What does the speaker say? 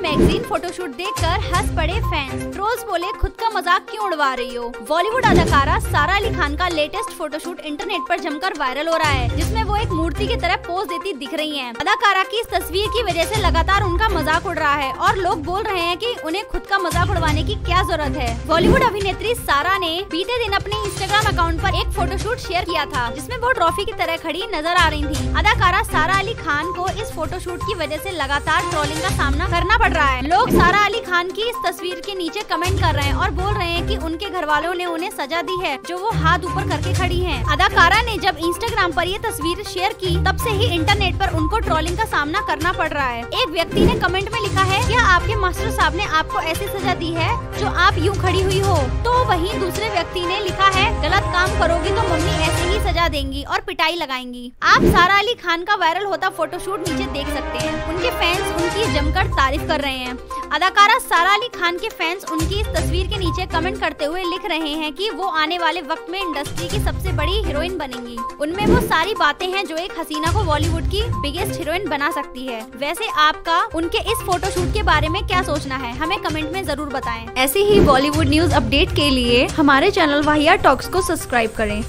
Magazine photoshoot देखकर हंस पड़े फैंस ट्रोल्स बोले, खुद का मज़ाक क्यों उड़वा रही हो? बॉलीवुड अदाकारा सारा अली खान का लेटेस्ट फोटोशूट इंटरनेट पर जमकर वायरल हो रहा है, जिसमें वो एक मूर्ति की तरह पोज देती दिख रही हैं। अदाकारा की इस तस्वीर की वजह से लगातार उनका मज़ाक उड़ रहा है और लोग बोल रहे हैं कि उन्हें खुद का मज़ाक उड़वाने की क्या ज़रूरत है। बॉलीवुड अभिनेत्री सारा ने बीते दिन अपने इंस्टाग्राम अकाउंट आरोप एक फोटोशूट शेयर किया था, जिसमें वो ट्रॉफी की तरह खड़ी नज़र आ रही थी। अदाकारा सारा अली खान को इस फोटोशूट की वजह ऐसी लगातार ट्रोलिंग का सामना करना पड़ रहा है। लोग सारा अली खान की इस तस्वीर के नीचे कमेंट कर रहे हैं और बोल रहे हैं कि उनके घर वालों ने उन्हें सजा दी है, जो वो हाथ ऊपर करके खड़ी हैं। अदाकारा ने जब इंस्टाग्राम पर ये तस्वीर शेयर की, तब से ही इंटरनेट पर उनको ट्रोलिंग का सामना करना पड़ रहा है। एक व्यक्ति ने कमेंट में लिखा है, क्या आपके मास्टर साहब ने आपको ऐसी सजा दी है, जो आप यूँ खड़ी हुई हो? तो वही दूसरे व्यक्ति ने लिखा है, गलत काम करोगी तो मम्मी ऐसे ही सजा देंगी और पिटाई लगाएँगी। आप सारा अली खान का वायरल होता फोटोशूट नीचे देख सकते हैं। उनके फैंस उनकी जमकर तारीफ़ कर रहे हैं। अदाकारा सारा अली खान के फैंस उनकी इस तस्वीर के नीचे कमेंट करते हुए लिख रहे हैं कि वो आने वाले वक्त में इंडस्ट्री की सबसे बड़ी हीरोइन बनेंगी। उनमें वो सारी बातें हैं जो एक हसीना को बॉलीवुड की बिगेस्ट हीरोइन बना सकती है। वैसे आपका, उनके इस फोटोशूट के बारे में क्या सोचना है? हमें कमेंट में ज़रूर बताए। ऐसे ही बॉलीवुड न्यूज़ अपडेट के लिए हमारे चैनल वाहिया टॉक्स को सब्सक्राइब करें।